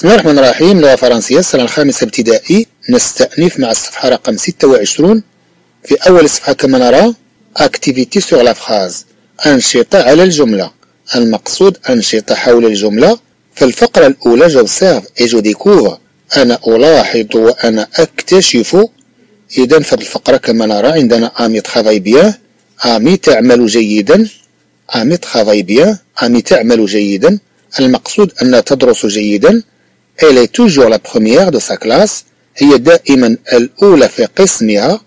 بسم الله الرحمن الرحيم. لغة فرنسية. السنة الخامسة ابتدائي. نستأنف مع الصفحة رقم 26 في أول الصفحة كما نرى. Sur la phrase. أنشطة على الجملة. المقصود أنشطة حول الجملة. في الفقرة الأولى j'observe et je découvre. أنا ألاحظ وأنا أكتشف. إذا في الفقرة كما نرى عندنا أمي تخافاي بيان أمي تعمل جيدا. أمي تخافاي بيان أمي تعمل جيدا. المقصود أنها تدرس جيدا. Elle est toujours la première de sa classe هي دائما الأولى في قسمها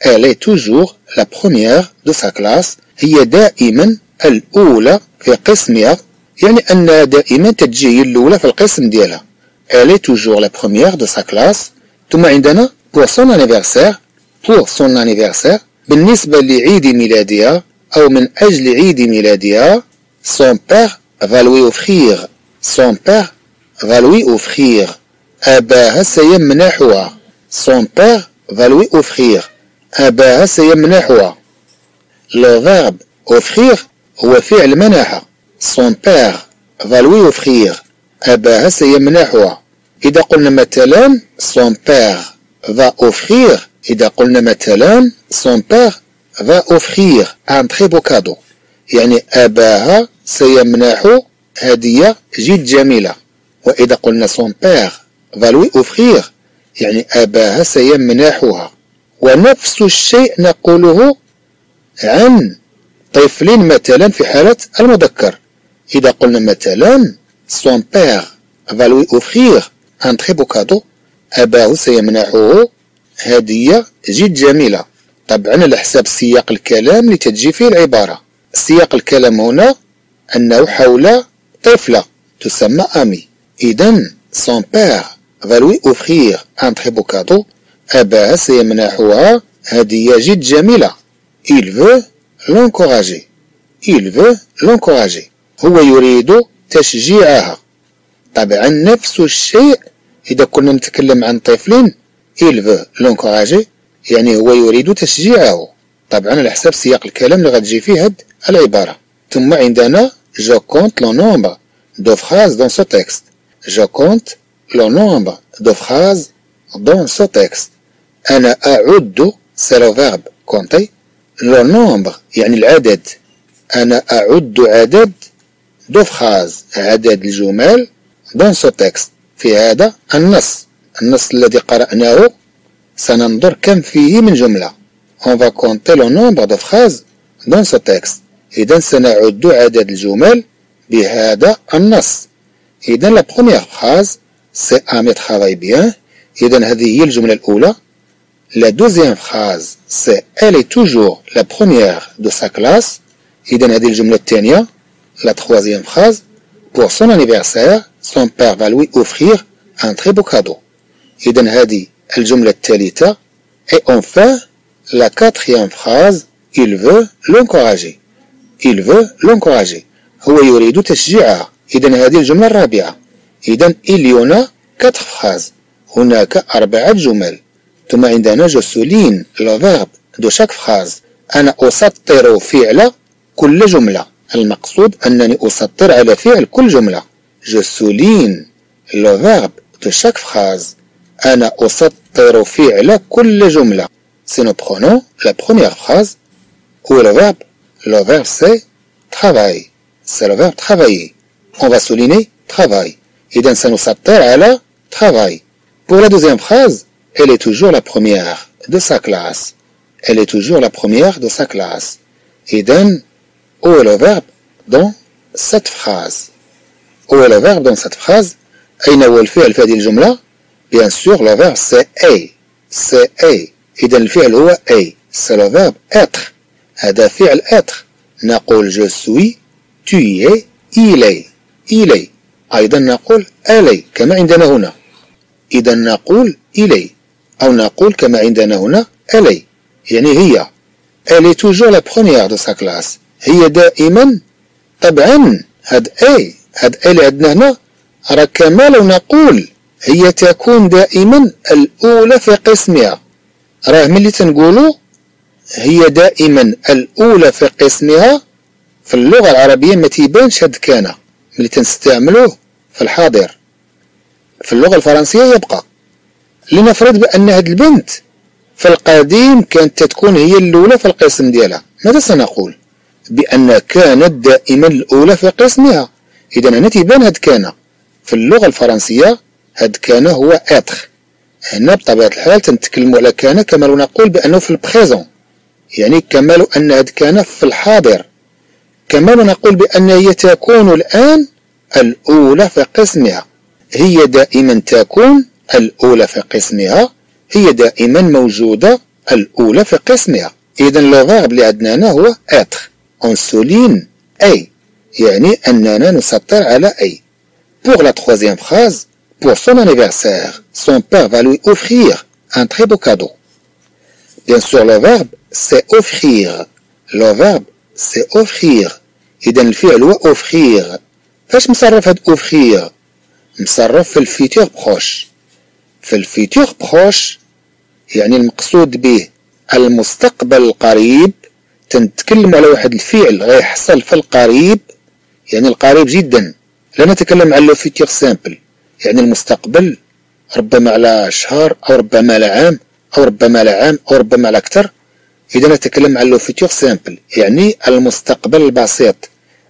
Elle est toujours la première de sa classe هي دائما الأولى في قسمها يعني أنها دائما تجي الأولى في القسم ديالها Elle est toujours la première de sa classe ثم عندنا pour son anniversaire pour son anniversaire بالنسبة لعيد ميلادها أو من أجل عيد ميلادها son père va lui offrir son père va lui offrir اباها سيمنحها son père va lui offrir اباها سيمنحها le verbe offrir هو فعل منحه son père va lui offrir اباها سيمنحها اذا قلنا مثلا son père va offrir اذا قلنا مثلا son père va offrir un très beau cadeau يعني اباها سيمنح هديه جد جميله وإذا قلنا père va lui offrir يعني أباها سيمنحها. ونفس الشيء نقوله عن طفل مثلا في حالة المذكر. إذا قلنا مثلا va lui offrir un très beau cadeau أباه سيمنحه. هدية جد جميلة. طبعا على حساب سياق الكلام اللي تجي فيه العبارة. سياق الكلام هنا أنه حول طفلة تسمى أمي. إذا son père va lui offrir un très beau cadeau. أباها سيمنحها هدية جد جميلة il veut l'encourager. Il veut l'encourager. هو يريد تشجيعها طبعا نفس الشيء إذا كنا نتكلم عن طفل il veut l'encourager. يعني هو يريد تشجيعه طبعا على حساب سياق الكلام اللي غتجي فيه هاد العبارة ثم عندنا je compte le nombre de phrases dans ce texte. Je compte le nombre de phrases dans ce texte أنا أعد c'est le verbe compter le nombre يعني العدد أنا أعد عدد دو فراز عدد الجمل dans ce texte في هذا النص النص الذي قرأناه سننظر كم فيه من جملة on va compter le nombre de phrases dans ce texte إذا سنعد عدد الجمل بهذا النص إذا la première phrase c'est Ahmed travaille bien إذا هذه هي الجملة الأولى La deuxième phrase, c'est Elle est toujours la première de sa classe. إذا هذه الجملة الثانية La troisième phrase, pour son anniversaire, son père va lui offrir un très beau cadeau. إذا هذه الجملة الثالثة Et enfin, la quatrième phrase, il veut l'encourager. Il veut l'encourager. هو يريد تشجيعها. إذا هذه الجملة الرابعة. إذا a quatre phrases. هناك أربعة جمل. ثم عندنا je souligne le verbe de chaque phrase. أنا أسطر فعل كل جملة. المقصود أنني أسطر على فعل كل جملة. je souligne le verbe de chaque phrase. أنا أسطر فعل كل جملة. si nous prenons la première phrase où le verbe le verbe c'est travail. C'est le verbe travailler. on va souligner travail إذا سنسطر على travail pour la deuxième phrase elle est toujours la première de sa classe. Elle est toujours la première de sa classe. Et donne où est le verbe dans cette phrase Où est le verbe dans cette phrase أين هو الفعل في هذه الجملة Bien sûr le verbe c'est est c'est est إذا الفعل هو est c'est le verbe être هذا فعل être نقول je suis tu es il est est أيضا نقول est كما عندنا هنا. إذا نقول est أو نقول كما عندنا هنا elle est. يعني هي. elle est toujours la première de sa classe هي دائما. طبعا هاد أي هاد ألي عندنا هنا. راه كما لو نقول هي تكون دائما الأولى في قسمها. راه ملي تنقولوا هي دائما الأولى في قسمها في اللغة العربية ما تيبانش هاد كان. ملي تنستعملوه في الحاضر. في اللغة الفرنسية يبقى. لنفرض بأن هذه البنت في القديم كانت تكون هي الأولى في القسم ديالها. ماذا سنقول؟ بأن كانت دائما الأولى في قسمها. إذا هنا تيبان هاد كان. في اللغة الفرنسية هاد كان هو être هنا بطبيعة الحال تنتكلم على كان كما لو نقول بأنه في ال présent. يعني كما لو أن هاد كان في الحاضر. كما لو نقول بأن هي تكون الآن الأولى في قسمها هي دائما تكون الأولى في قسمها هي دائما موجودة الأولى في قسمها إذا le verbe اللي عندنا هنا هو être on souligne est يعني أننا نسطر على أي Pour la troisième phrase, pour son anniversaire, son père va lui offrir un très beau cadeau. Bien sûr, le verbe, c'est offrir. Le verbe, c'est offrir. إذا الفعل هو offrir. فاش مصرف هاد offrir؟ مصرف في ال futur proche. في ال futur proche يعني المقصود به المستقبل القريب تنتكلم على واحد الفعل غيحصل في القريب يعني القريب جدا لا نتكلم عن le futur simple يعني المستقبل ربما على شهر أو ربما على عام أو ربما على عام أو ربما على أكثر إذا نتكلم عن le futur simple يعني المستقبل البسيط.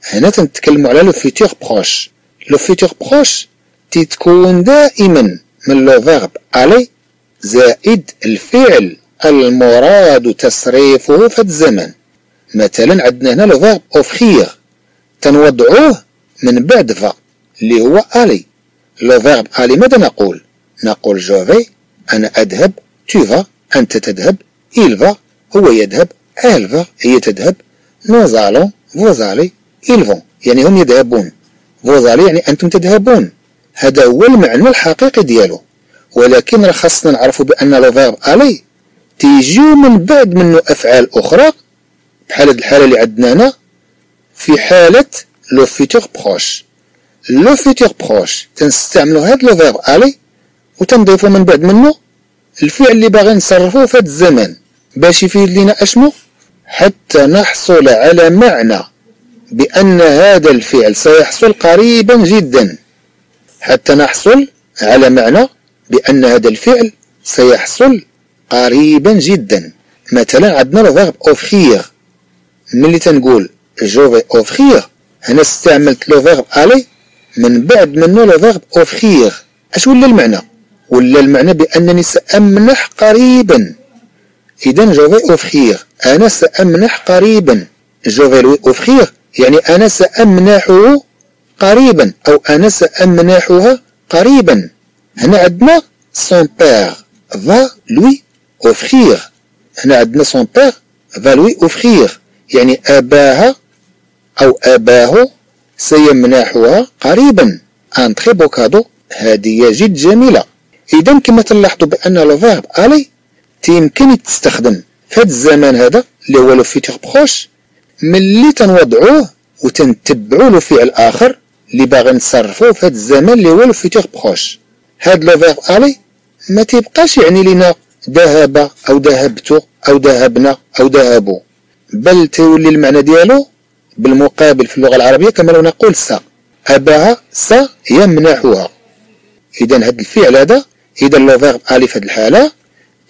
هنا تنتكلم على le futur proche. le futur proche تتكون دائما من le verbe aller زائد الفعل المراد تصريفه في الزمن. مثلا عندنا هنا le verbe offrir تنوضعوه من بعد va اللي هو aller le verbe aller ماذا نقول؟ نقول je vais أنا أذهب tu vas أنت تذهب il va. هو يذهب va هي تذهب nous allons vous allez يعني هم يذهبون. allez يعني أنتم تذهبون. هذا هو المعنى الحقيقي ديالو. ولكن راه خاصنا نعرفوا بأن le verbe aller تيجيو من بعد منه أفعال أخرى بحال هاد الحالة اللي عندنا هنا في حالة le futur proche le futur proche تنستعملو هاد le verbe aller و تنضيفو من بعد منه الفعل اللي باغي نصرفوه في هاد الزمان باش يفيد لينا اشنو حتى نحصل على معنى بأن هذا الفعل سيحصل قريبا جدا. حتى نحصل على معنى بأن هذا الفعل سيحصل قريبا جدا. مثلا عندنا le verbe offrir ملي تنقول je vais offrir هنا استعملت le verbe aller من بعد منه le verbe offrir أش ولا المعنى؟ ولا المعنى بأنني سأمنح قريبا. اذا je vais offrir أنا سأمنح قريبا. je vais lui offrir يعني أنا سأمنحه قريبا. أو أنا سامنحها قريبا. هنا عندنا son père va lui offrir. هنا عندنا son père va lui offrir. يعني أباها أو أباه سيمنحها قريبا. un très beau cadeau هدية جد جميلة. إذا كما تلاحظوا بأن le verbe aller تيمكن تستخدم في هذا الزمان هذا اللي هو le futur proche ملي تنوضعوه وتنتبعوا له فعل آخر اللي باغي نصرفوه في هذا الزمان اللي هو le futur proche. هاد le verbe aller ما تيبقاش يعني لينا ذهب أو ذهبت أو ذهبنا أو ذهبوا بل تولي المعنى ديالو بالمقابل في اللغة العربية كما لو نقول سا. أباها سا يمنحها إذا هذا الفعل هذا إذا le verbe aller في هذه الحالة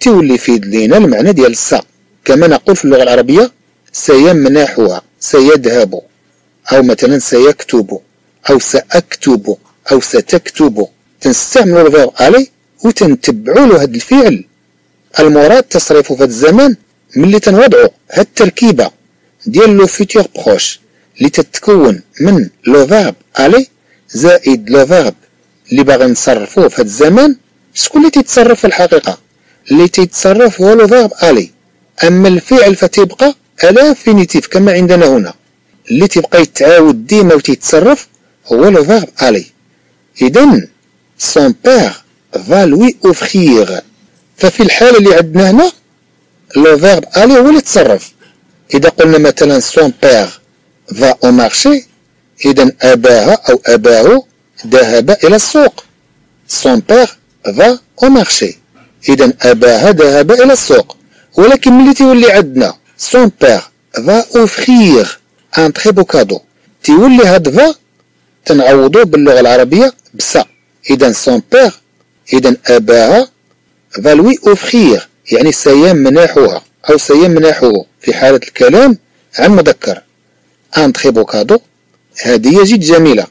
تولي يفيد لينا المعنى ديال سا. كما نقول في اللغة العربية سيمنحها سيذهب. أو مثلا سيكتب أو سأكتب أو ستكتب. تنستعملوا ال verbe aller وتنتبعوا له هذا الفعل. المراد تصريفه في هذا الزمان ملي تنوضعوا هاد التركيبة ديال le futur proche اللي تتكون من le verbe aller زائد le verbe اللي باغي نصرفوه في هاد الزمان. شكون اللي تيتصرف في الحقيقة؟ اللي تيتصرف هو le verbe aller. أما الفعل فتيبقى à l'infinitif كما عندنا هنا. اللي تيبقى يتعاود ديما وتيتصرف هو le verbe aller. اذا son père va lui offrir. ففي الحالة اللي عندنا هنا le verbe aller هو اللي يتصرف. إذا قلنا مثلا son père va au marché إذا أباها أو أباه ذهب إلى السوق. son père va au marché إذا أباها ذهب إلى السوق. ولكن ملي تيولي عندنا؟ son père va offrir un très beau cadeau تيولي هاد va تنعوضو باللغة العربية بسا. إذا son père إذا أباها va lui offrir. يعني سيمنحها أو سيمنحه في حالة الكلام عن مذكر. ان تخي بو كادو هدية جد جميلة.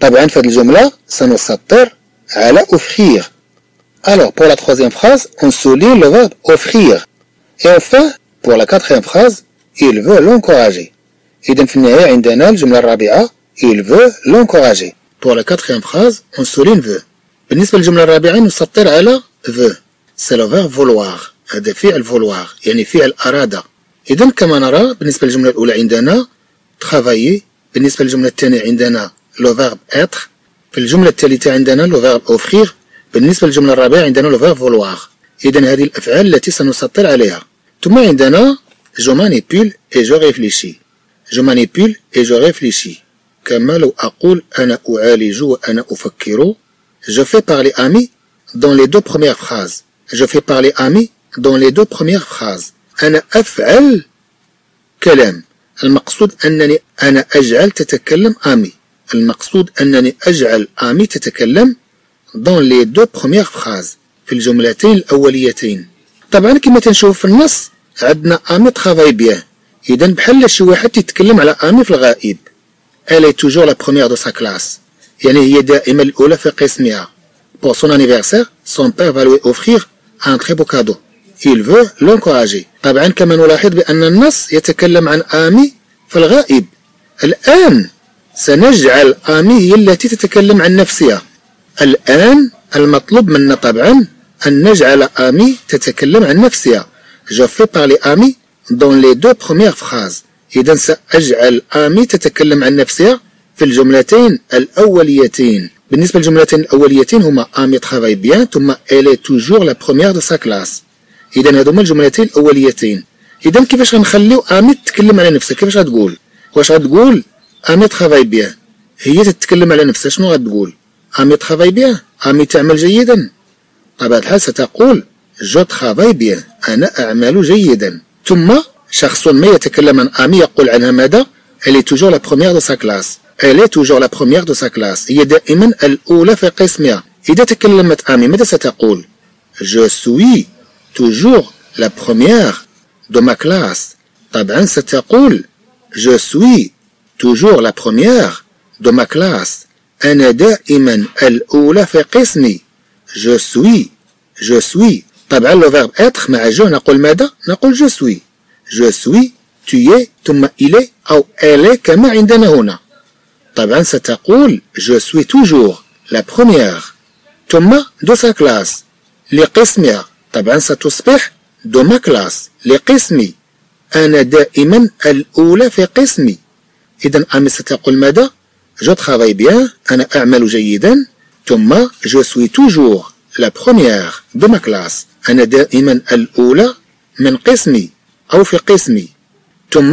طبعا في الجملة سنسطر على offrir. Alors, pour la troisième phrase, on souligne le verbe offrir. Et enfin, pour la quatrième phrase, il veut l'encourager. إذا في النهاية عندنا الجملة الرابعة il veut l'encourager. Pour la quatrième phrase, on souligne veut. بالنسبة للجملة الرابعة نسطر على veut. C'est le verbe vouloir. هذا فعل vouloir يعني فعل أراد. إذا كما نرى بالنسبة للجملة الأولى عندنا travailler. بالنسبة للجملة الثانية عندنا le verbe être. في الجملة الثالثة عندنا le verbe offrir. بالنسبة للجملة الرابعة عندنا verbe vouloir. إذا هذه الأفعال التي سنسطر عليها. ثم عندنا je manipule et je réfléchis. Je manipule et je réfléchis. كما لو أقول أنا أعالج وأنا أفكر. Je fais parler Ami dans les deux premières phrases. Je fais parler Ami dans les deux premières phrases. أنا أفعل كلام. المقصود أنني أنا أجعل تتكلم أمي. المقصود أنني أجعل أمي تتكلم dans les deux premières phrases. في الجملتين الأوليتين. طبعا كما تنشوف في النص عندنا أمي تخافاي بيان. إذا بحال شي واحد تيتكلم على أمي في الغائب. Est toujours la première de sa classe. يعني هي دائما الأولى في قسمها. Pour son anniversaire, son père va lui offrir un très beau cadeau. Il veut l'encourager. طبعا كما نلاحظ بأن النص يتكلم عن آمي في الغائب. الآن سنجعل آمي هي التي تتكلم عن نفسها. الآن المطلوب منا طبعا أن نجعل آمي تتكلم عن نفسها. Je fais parler Amy dans les deux premières phrases. إذا سأجعل آمي تتكلم عن نفسها في الجملتين الأوليتين. بالنسبة للجملتين الأوليتين هما Amy travaille bien ثم elle est toujours la première de sa classe إذا هادو هما الجملتين الأوليتين. إذا كيفاش غنخليو آمي تتكلم على نفسها؟ كيفاش غتقول؟ واش غتقول؟ Amy travaille bien هي تتكلم على نفسها شنو غتقول؟ آمي تخافاي بيان آمي تعمل جيدا طبعا الحال ستقول je travaille bien أنا أعمل جيدا ثم شخص ما يتكلم عن آمي يقول عنها ماذا Elle est toujours la première de sa classe. Elle est toujours la première de sa classe. هي دائما الأولى في قسمها. إذا تكلمت آمي ماذا ستقول؟ Je suis toujours la première de ma classe. طبعا ستقول Je suis toujours la première de ma classe. أنا دائما الأولى في قسمي. Je suis. Je suis. طبعا لو verbe être مع جو نقول ماذا؟ نقول suis. Je suis tu es ثم est أو est كما عندنا هنا طبعا ستقول je suis toujours la première ثم de sa classe لقسمها طبعا ستصبح de ma classe لقسمي أنا دائما الأولى في قسمي إذا أمي ستقول ماذا je travaille bien, je suis toujours la première de ma classe,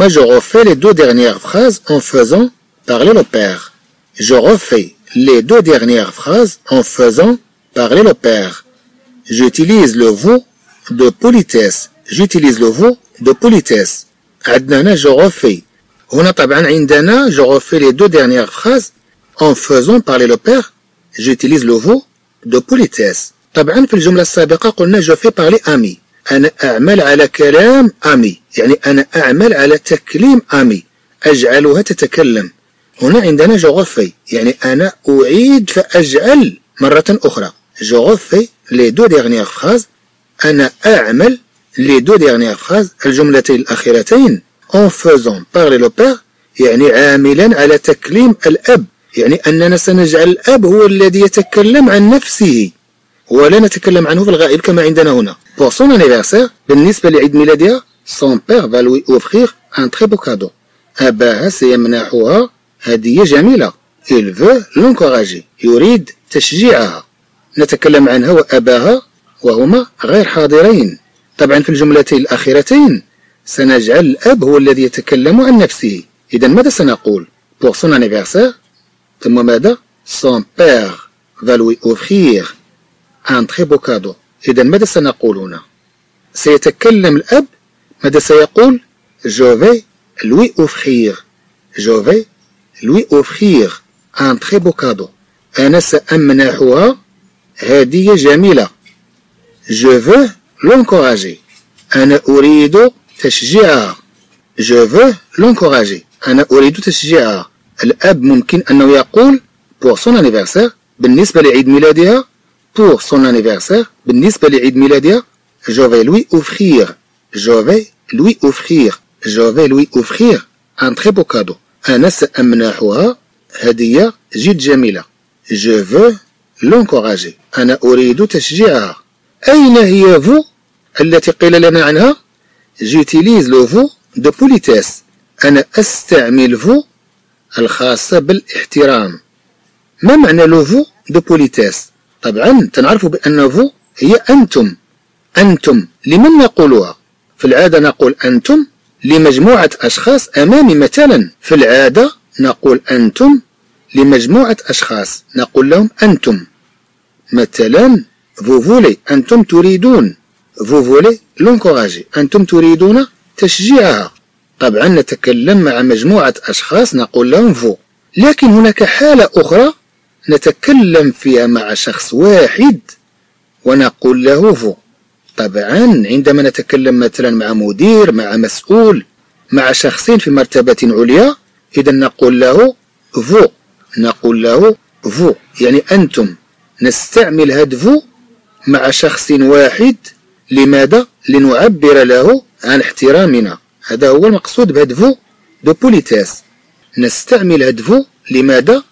je refais les deux dernières phrases en faisant parler le père. Je refais les deux dernières phrases en faisant parler le père. J'utilise le vous de politesse. J'utilise le vous de politesse. je refais هنا طبعا عندنا je refais les deux dernières phrases en faisant parler le père. J'utilise le vous de politesse. طبعا في الجملة السابقة قلنا je fais parler ami. أنا أعمل على كلام أمي يعني أنا أعمل على تكليم أمي أجعلها تتكلم هنا عندنا je refais يعني أنا أعيد فأجعل مرة أخرى je refais les deux dernières phrases أنا أعمل les deux dernières phrases الجملتين الأخيرتين en faisant parler le père يعني عاملا على تكليم الأب يعني أننا سنجعل الأب هو الذي يتكلم عن نفسه ولا نتكلم عنه في الغائب كما عندنا هنا Pour son anniversaire, بالنسبة لعيد ميلادها, son père va lui offrir un très beau cadeau. أباها سيمنحها هدية جميلة. Il veut l'encourager. يريد تشجيعها. نتكلم عنها وأباها وهما غير حاضرين. طبعا في الجملتين الأخيرتين سنجعل الأب هو الذي يتكلم عن نفسه. إذا ماذا سنقول؟ Pour son anniversaire ثم ماذا؟ Son père va lui offrir un très beau cadeau. إذا ماذا سنقول هنا؟ سيتكلم الأب ماذا سيقول؟ Je vais lui offrir Je vais lui offrir un très beau cadeau أنا سأمنحها هدية جميلة je veux l'encourager أنا أريد تشجيعها جو فو لونكوراجي أنا أريد تشجيعها الأب ممكن أنه يقول Pour son anniversaire بالنسبة لعيد ميلادها. Pour son anniversaire بالنسبة لعيد ميلادها. je vais lui offrir je vais lui offrir je vais lui offrir un très beau cadeau أنا سأمنحها هدية جد جميلة. je veux l'encourager أنا أريد تشجيعها أين هي vous التي قيل لنا عنها؟ J'utilise le vous de politesse. أنا أستعمل vous الخاصة بالاحترام ما معنى le vous de politesse طبعا تنعرف بأن vous هي أنتم أنتم لمن نقولها في العادة نقول أنتم لمجموعة أشخاص أمامي مثلا في العادة نقول أنتم لمجموعة أشخاص نقول لهم أنتم مثلا vous voulez أنتم تريدون vous voulez l'encourager. أنتم تريدون تشجيعها طبعا نتكلم مع مجموعة أشخاص نقول لهم فو لكن هناك حالة أخرى نتكلم فيها مع شخص واحد ونقول له فو طبعا عندما نتكلم مثلا مع مدير مع مسؤول مع شخصين في مرتبة عليا إذا نقول له فو نقول له فو يعني أنتم نستعمل هاد vous مع شخص واحد لماذا؟ لنعبر له عن احترامنا هذا هو المقصود بهاد vous de politesse نستعمل هاد vous لماذا؟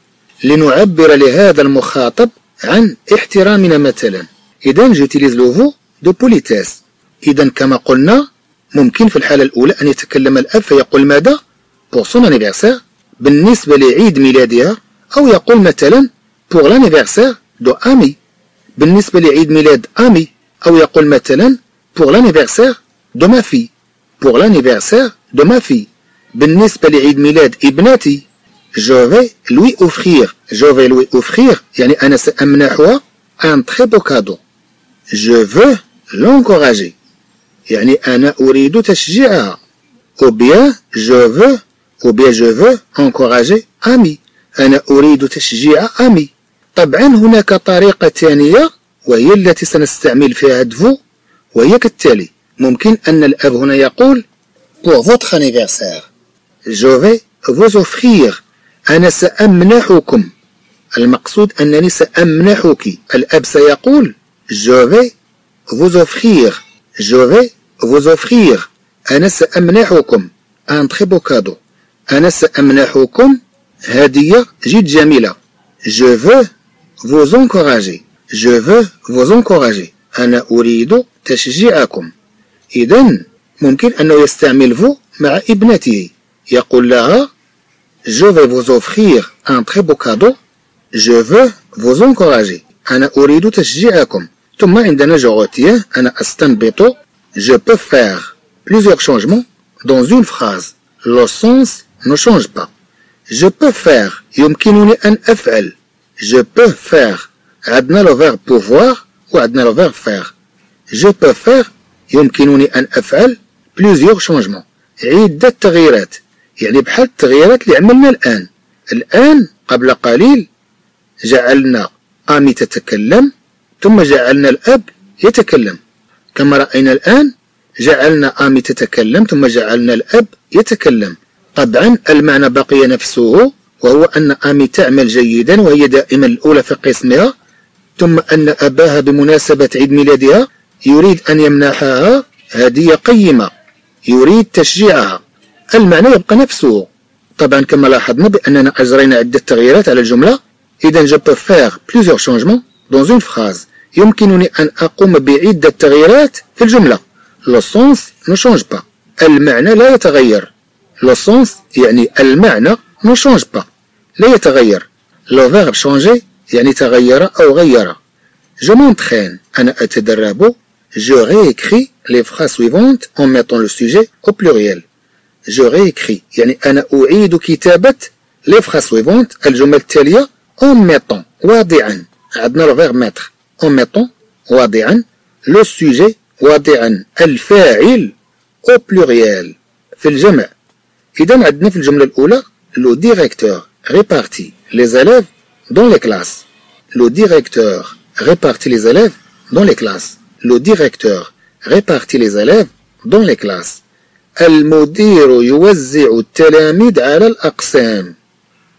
لنعبر لهذا المخاطب عن احترامنا مثلا إذا j'utilise le vous de politesse إذا كما قلنا ممكن في الحالة الأولى أن يتكلم الأب فيقول ماذا؟ Pour son anniversaire بالنسبة لعيد ميلادها أو يقول مثلا pour l'anniversaire d'Amy بالنسبة لعيد ميلاد أمي أو يقول مثلا pour l'anniversaire de ma fille pour l'anniversaire de ma fille بالنسبة لعيد ميلاد ابنتي je vais lui offrir je vais lui offrir يعني أنا سأمنحها un très beau cadeau je veux l'encourager يعني أنا أريد تشجيعها. Ou bien je veux ou bien je veux encourager أمي أنا أريد تشجيع أمي طبعا هناك طريقة ثانية وهي التي سنستعمل فيها دفو وهي كالتالي ممكن أن الأب هنا يقول pour votre anniversaire je vais vous offrir أنا سأمنحكم. المقصود أنني سأمنحك. الأب سيقول je vais vous offrir je vais vous offrir أنا سأمنحكم. Un très beau cadeau. أنا سأمنحكم هدية جد جميلة. Je veux vous encourager. je veux vous encourager أنا أريد تشجيعكم إذا ممكن أنه يستعمل فو مع ابنته يقول لها je vais vous offrir un très beau cadeau je veux vous encourager أنا أريد تشجيعكم ثم عندنا جغوتيه أنا أستنبط je peux faire plusieurs changements dans une phrase le sens ne change pas je peux faire يمكنني أن أفعل je peux faire عندنا لو verbe pouvoir وعندنا لو verbe faire. Je peux faire يمكنني أن أفعل plusieurs changements. عدة تغييرات. يعني بحال التغييرات اللي عملنا الآن. الآن قبل قليل جعلنا آمي تتكلم ثم جعلنا الأب يتكلم. كما رأينا الآن جعلنا آمي تتكلم ثم جعلنا الأب يتكلم. طبعا المعنى بقي نفسه وهو أن آمي تعمل جيدا وهي دائما الأولى في قسمها. ثم أن أباها بمناسبة عيد ميلادها يريد أن يمنحها هدية قيمة يريد تشجيعها. المعنى يبقى نفسه. طبعا كما لاحظنا بأننا أجرينا عدة تغييرات على الجملة. إذا je peux faire plusieurs changements dans une phrase. يمكنني أن أقوم بعدة تغييرات في الجملة. Le sens ne change pas. المعنى لا يتغير. Le sens يعني المعنى ne change pas. لا يتغير. Le verbe changer يعني تغير أو غير je m'entraîne أنا أتدرب je réécris les phrases suivantes en mettant le sujet au pluriel je réécris يعني أنا أعيد كتابة les phrases suivantes الجمل التالية en mettant واضعا عندنا le verbe mettre en mettant واضعا le sujet واضعا الفاعل au pluriel في الجمع إذا عندنا في الجملة الأولى le directeur répartit les élèves dans les classes le directeur répartit les élèves dans les classes. Le directeur répartit les élèves dans les classes. المدير يوزع التلاميذ على الأقسام.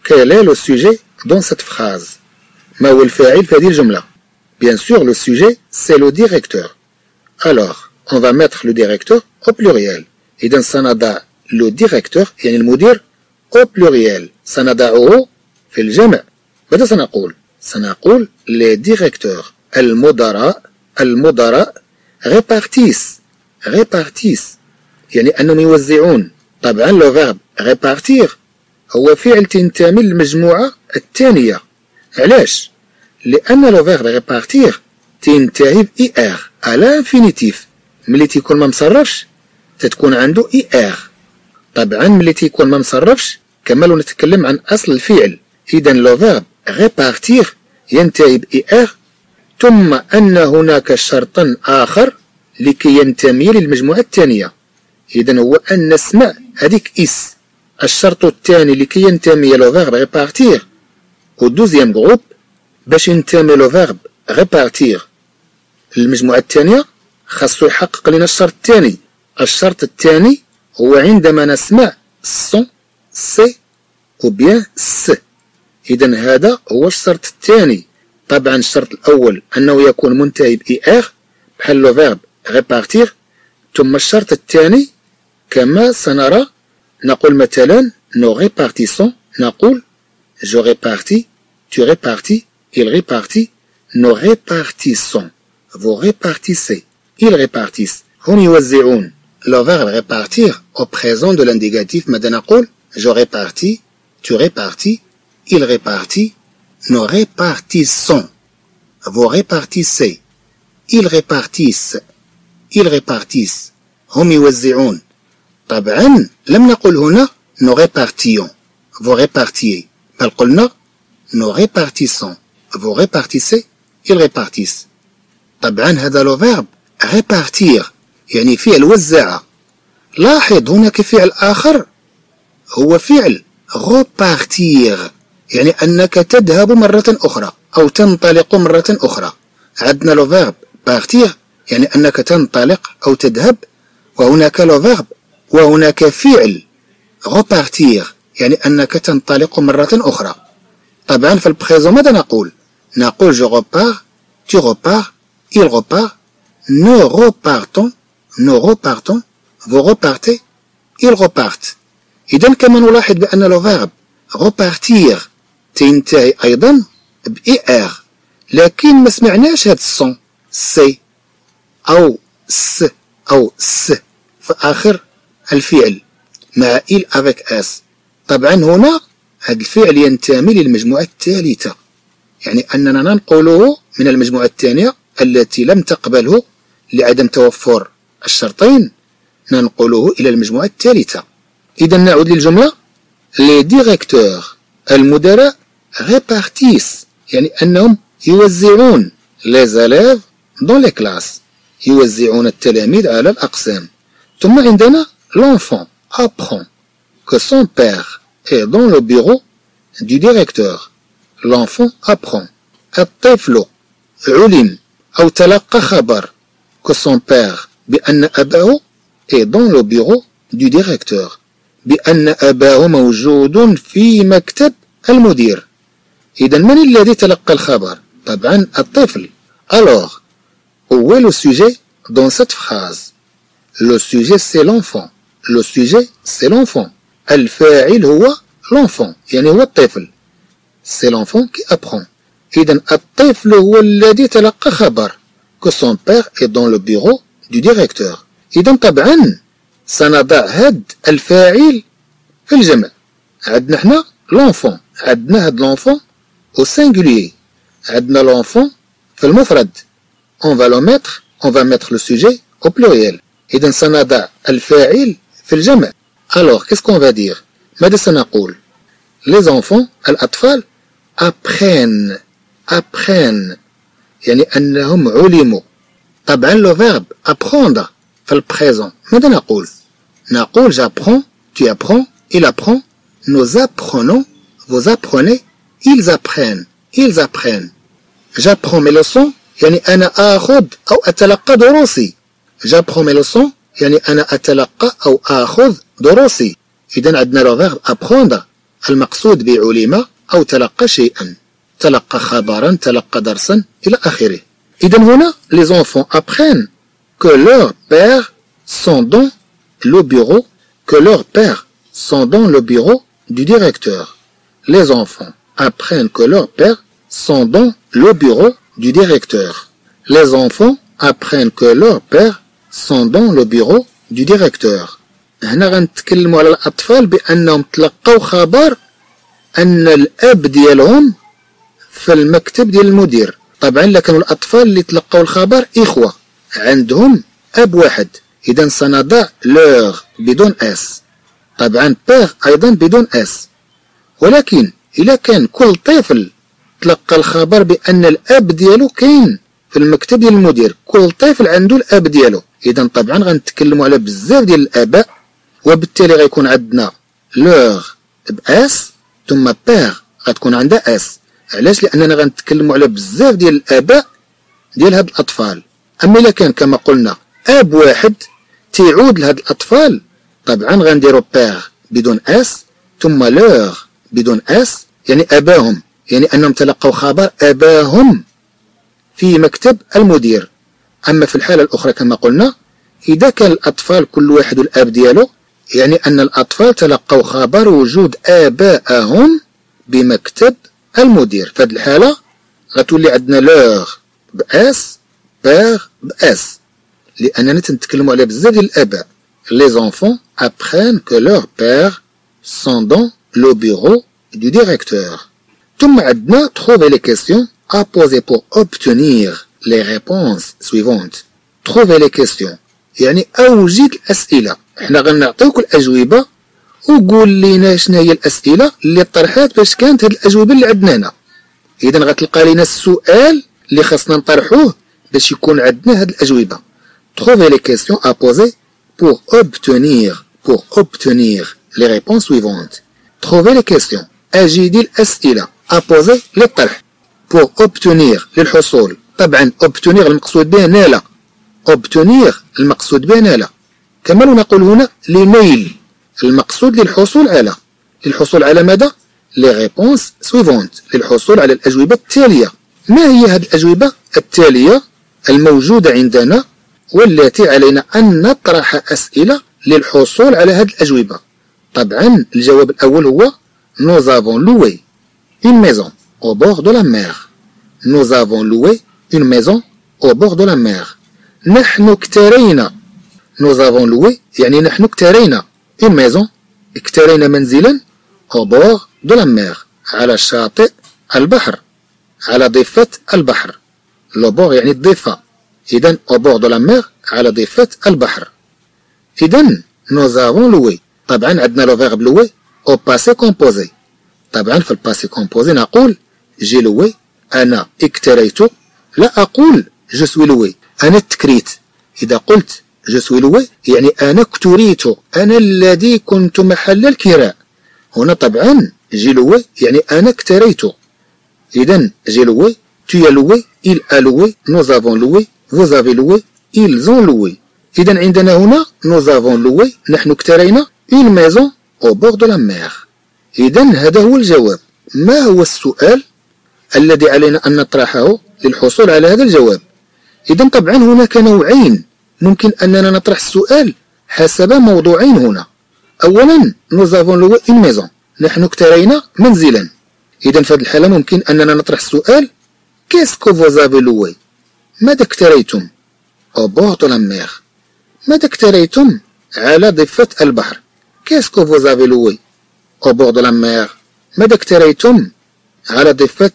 Quel est le sujet dans cette phrase? ما هو الفاعل في هذه الجملة؟ Bien sûr, le sujet, c'est le directeur. Alors, on va mettre le directeur au pluriel. إذا سنضع le directeur يعني المدير au pluriel. سنضعه في الجمع. ماذا سنقول؟ سنقول les directeurs المدراء المدراء répartissent répartissent يعني أنهم يوزعون. طبعا le verbe répartir هو فعل تنتمي للمجموعة الثانية. علاش؟ لأن le verbe répartir تنتهي ب i r à l'infinitif ملي تيكون ما مصرفش تتكون عنده i r طبعا ملي تيكون ما مصرفش كما لو نتكلم عن أصل الفعل. إذا le verbe répartir ينتهي ب i r ثم أن هناك شرطا آخر لكي ينتمي للمجموعة الثانية. إذا هو أن نسمع هذيك s الشرط الثاني لكي ينتمي le verbe répartir au deuxième groupe باش ينتمي le verbe répartir للمجموعة الثانية خاصو يحقق لنا الشرط الثاني. الشرط الثاني هو عندما نسمع son si ou bien s إذا هذا هو الشرط الثاني. طبعا الشرط الأول أنه يكون منتهي ب IR بحال le verbe répartir ثم الشرط الثاني كما سنرى نقول مثلا nous répartissons نقول je répartis tu répartis il répartit nous répartissons vous répartissez ils répartissent هم يوزعون. le verbe répartir au présent de l'indicatif ماذا نقول؟ je répartis tu répartis il répartit nous répartissons vous répartissez ils répartissent ils répartissent هم يوزعون طبعا لم نقل هنا nous répartions vous répartiez بل قلنا nous répartissons vous répartissez ils répartissent طبعا هذا لو فيرب répartir يعني فعل وزع لاحظ هناك فعل آخر هو فعل repartir يعني أنك تذهب مرة أخرى أو تنطلق مرة أخرى. عندنا le verbe partir يعني أنك تنطلق أو تذهب وهناك le verbe وهناك فعل repartir يعني أنك تنطلق مرة أخرى. طبعا في ال présent ماذا نقول؟ نقول je repars tu repars il repart nous repartons nous repartons vous repartez ils repartent إذا كما نلاحظ بأن le verbe repartir تنتهي أيضا ب IR لكن ما سمعناش هاد ال son. si أو s أو s في آخر الفعل. مع ils avec S طبعا هنا هذا الفعل ينتمي للمجموعة الثالثة. يعني أننا ننقله من المجموعة الثانية التي لم تقبله لعدم توفر الشرطين. ننقله إلى المجموعة الثالثة. إذا نعود للجملة. Les directeurs المدراء. répartissent يعني أنهم يوزعون les élèves dans les classes يوزعون التلاميذ على الأقسام. ثم عندنا l'enfant apprend que son père est dans le bureau du directeur l'enfant apprend الطفل علم أو تلقى خبر que son père بأن أباه est dans le bureau du directeur بأن أباه موجود في مكتب المدير. إذا من الذي تلقى الخبر؟ طبعا الطفل. alors هو le sujet dans cette phrase le sujet c'est l'enfant le sujet c'est l'enfant الفاعل هو l'enfant يعني هو الطفل. c'est l'enfant qui apprend إذا الطفل هو الذي تلقى خبر. que son père est dans le bureau دو ديريكتور إذا طبعا سنضع هاد الفاعل في الجمع. عندنا حنا لونفون عندنا هاد لونفون au singulier عندنا l'enfant في المفرد on va le mettre on va mettre le sujet au pluriel إذا سنضع الفاعل في الجمع alors qu'est-ce qu'on va dire ماذا سنقول les enfants الأطفال apprennent apprennent يعني أنهم علموا طبعا لو فيرب apprendre في البريزون ماذا نقول نقول j'apprends tu apprends il apprend nous apprenons vous apprenez ils apprennent ils apprennent j'apprends mes leçons يعني أنا آخذ أو أتلقى دروسي j'apprends mes leçons يعني أنا أتلقى أو آخذ دروسي إذا عندنا لو فيرب apprendre المقصود بعلم أو تلقى شيئا تلقى خبرا تلقى درسا إلى آخره إذا هنا les enfants apprennent que leur père sont dans le bureau que leur père sont dans le bureau du directeur. Les enfants Apprennent que leur père sont dans le bureau du directeur. Les enfants apprennent que leur père sont dans le bureau du directeur. هنا غنتكلموا على الأطفال بأنهم تلقوا خبر أن الأب ديالهم في المكتب ديال المدير طبعا لكن الأطفال اللي تلقوا الخبر إخوة عندهم أب واحد إذا سنضع لوغ بدون أس طبعا بيغ أيضا بدون أس ولكن إذا كان كل طفل تلقى الخبر بأن الأب ديالو كاين في المكتب ديال المدير. كل طفل عنده الأب ديالو. إذا طبعا غنتكلموا على بزاف ديال الآباء وبالتالي غيكون عندنا leur ب S ثم بيغ غتكون عندها S. علاش؟ لأننا غنتكلموا على بزاف ديال الآباء ديال هاد الأطفال. أما إلا كان كما قلنا أب واحد تيعود لهاد الأطفال طبعا غنديرو père بدون S ثم leur بدون S يعني أباهم يعني أنهم تلقوا خبر أباهم في مكتب المدير. أما في الحالة الأخرى كما قلنا إذا كان الأطفال كل واحد الأب ديالو يعني أن الأطفال تلقوا خبر وجود آبائهم بمكتب المدير. في هذه الحالة غتولي عندنا لوغ بأس باغ بأس لأننا تنتكلموا على بزاف ديال الآباء. Les enfants apprennent que leurs pères sont dans le bureau du directeur. ثم عندنا trouver les questions à poser pour obtenir les réponses suivantes. trouver les questions يعني أوجد الأسئلة إحنا غنعطيوك الأجوبة وقول لينا شنو هي الأسئلة اللي طرحات باش كانت هاد الأجوبة اللي عندنا هنا إذا غتلقى لينا السؤال اللي خاصنا نطرحوه باش يكون عندنا هاد الأجوبة trouver les questions à poser pour obtenir, pour obtenir les réponses suivantes. Trouvez les questions. أجدي الأسئلة. Poser للطرح. Pour obtenir للحصول. طبعا obtenir المقصود به نال. obtenir المقصود به نال. كما نقول هنا لنيل المقصود للحصول على. للحصول على ماذا؟ les réponses suivantes. للحصول على الأجوبة التالية. ما هي هذه الأجوبة التالية الموجودة عندنا والتي علينا أن نطرح أسئلة للحصول على هذه الأجوبة طبعا الجواب الأول هو Nous avons loué une maison au bord de la mer. Nous avons loué une maison au bord de la mer. نحن اكترينا Nous avons loué يعني نحن اكترينا une maison اكترينا منزلا au bord de la mer على شاطئ البحر على ضفة البحر لو بور يعني الضفة إذا au bord de la mer على ضفة البحر إذا nous avons loué طبعا عندنا le verbe louer au passé composé. طبعا في ال passé composé نقول j'ai loué أنا اكتريت لا أقول je suis loué أنا اكتريت إذا قلت je suis loué يعني أنا اكتريت أنا الذي كنت محل الكراء. هنا طبعا j'ai loué يعني أنا اكتريت. إذا j'ai loué tu as loué il a loué nous avons loué vous avez loué ils ont loué. إذا عندنا هنا nous avons loué نحن اكترينا une maison au bord de la mer. إذا هذا هو الجواب. ما هو السؤال الذي علينا أن نطرحه للحصول على هذا الجواب؟ إذا طبعا هناك نوعين ممكن أننا نطرح السؤال حسب موضوعين هنا. أولا nous avons loué une maison. نحن اكترينا منزلا. إذا في هذه الحالة ممكن أننا نطرح السؤال que vous avez loué؟ ماذا اكتريتم؟ bord de la mer. ماذا اكتريتم على ضفة البحر؟ Qu'est-ce que vous avez loué au bord de la mer? ماذا اكتريتم على ضفة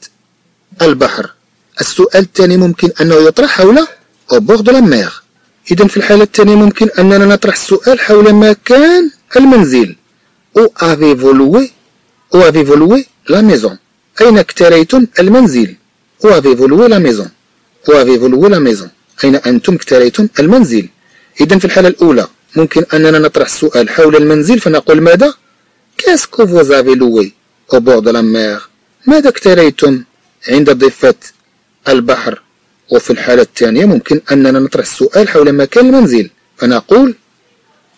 البحر. السؤال الثاني ممكن أنه يطرح حول au bord de la mer إذا في الحالة الثانية ممكن أننا نطرح السؤال حول مكان المنزل. Où avez-vous loué? Où avez-vous loué la maison? أين اكتريتم المنزل؟ Où avez-vous loué la maison où avez-vous loué la maison أين أنتم اكتريتم المنزل؟ إذا في الحالة الأولى ممكن أننا نطرح السؤال حول المنزل فنقول ماذا؟ Loué au bord de la mer ماذا اكتريتم عند ضفة البحر؟ وفي الحالة الثانية ممكن أننا نطرح السؤال حول مكان المنزل فنقول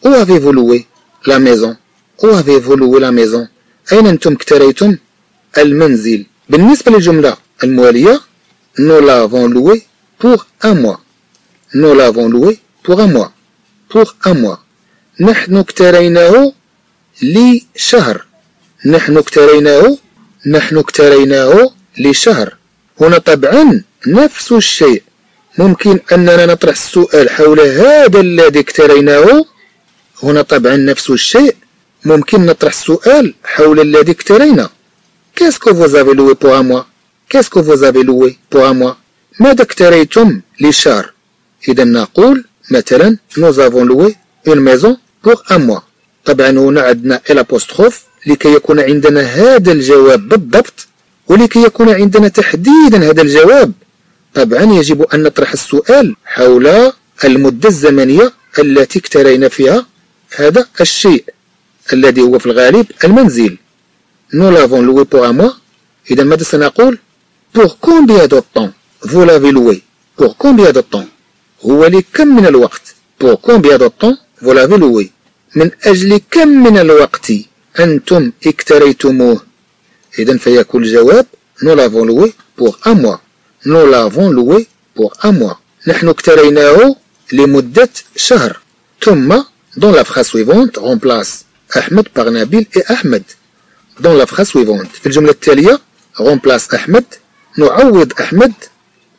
Où avez-vous loué la maison Où avez-vous loué la maison أين أنتم اكتريتم المنزل؟ بالنسبة للجملة الموالية Nous l'avons loué pour un mois. Nous l'avons loué pour un mois. Pour un mois. نحن اكتريناه لشهر نحن اكتريناه نحن اكتريناه لشهر هنا طبعا نفس الشيء ممكن أننا نطرح السؤال حول هذا الذي اكتريناه هنا طبعا نفس الشيء ممكن نطرح السؤال حول الذي اكترينا Qu'est-ce que vous avez loué pour un mois? Pour un mois? ماذا اكتريتم لشهر إذا نقول مثلا nous avons loué une maison pour un mois. طبعا هنا عندنا الابوستروف لكي يكون عندنا هذا الجواب بالضبط ولكي يكون عندنا تحديدا هذا الجواب. طبعا يجب أن نطرح السؤال حول المدة الزمنية التي اكترينا فيها هذا الشيء الذي هو في الغالب المنزل. Nous l'avons loué pour un mois. إذا ماذا سنقول؟ Pour combien de temps vous l'avez loué؟ Pour combien de temps هو لكم من الوقت. pour combien de temps vous l'avez loué من أجل كم من الوقت أنتم اكتريتموه؟ اذا فيكون الجواب nous l'avons loué pour un mois nous l'avons loué pour un mois نحن اكتريناه لمدة شهر. ثم dans la phrase suivante remplace Ahmed par Nabil et Ahmed dans la phrase suivante في الجملة التالية رومبلاس احمد نعوض احمد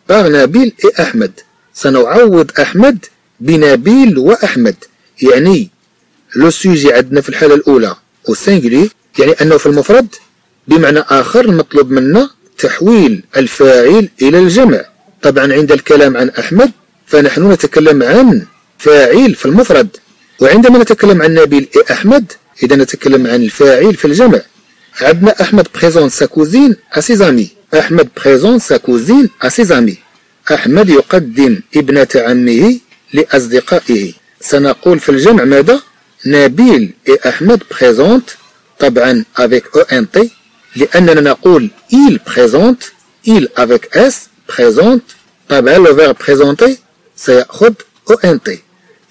بار نبيل اي احمد سنعوض أحمد بنبيل وأحمد. يعني le sujet عندنا في الحالة الأولى أو يعني أنه في المفرد بمعنى آخر المطلوب منا تحويل الفاعل إلى الجمع. طبعا عند الكلام عن أحمد فنحن نتكلم عن فاعل في المفرد. وعندما نتكلم عن Nabil et Ahmed إذا نتكلم عن الفاعل في الجمع. عندنا أحمد بريزون سا كوزين أسيزامي أحمد بريزون سا كوزين أسيزامي أحمد يقدم ابنة عمه لأصدقائه. سنقول في الجمع ماذا؟ نبيل et أحمد présentent طبعا avec ENT لأننا نقول il présente. ils avec S présentent. طبعا le verbe présenter سيأخذ ONT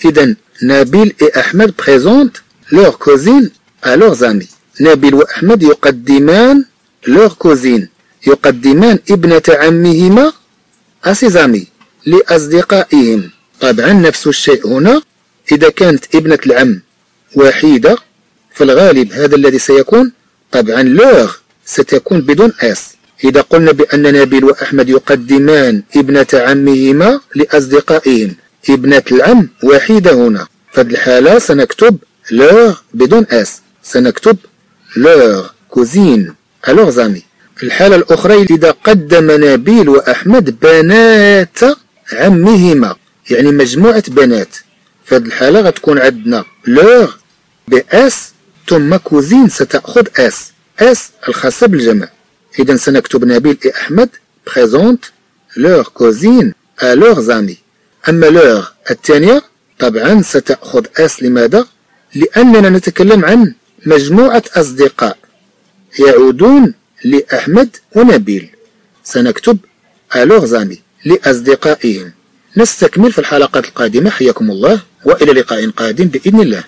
إذا نبيل et أحمد présentent leur cousine à leurs amis. نبيل وأحمد يقدمان leur cousine. يقدمان ابنة عمهما amis لأصدقائهم. طبعا نفس الشيء هنا. إذا كانت ابنة العم وحيدة في الغالب هذا الذي سيكون طبعا لوغ ستكون بدون آس. إذا قلنا بأن نبيل وأحمد يقدمان ابنة عمهما لأصدقائهم ابنة العم وحيدة هنا. فهذه الحالة سنكتب leur بدون S. سنكتب leur cousine. à leurs amis في الحالة الأخرى إذا قدم نبيل وأحمد بنات عمهما يعني مجموعة بنات. في هذه الحالة غتكون عندنا leurs ب S ثم cousines ستأخذ S. S الخاصة بالجمع إذا سنكتب نبيل et أحمد présentent leurs cousines à leurs amis أما لوغ الثانية طبعا ستأخذ أس. لماذا؟ لأننا نتكلم عن مجموعة أصدقاء يعودون لأحمد ونبيل. سنكتب ألوغ زامي لأصدقائهم. نستكمل في الحلقات القادمة. حياكم الله وإلى لقاء قادم بإذن الله.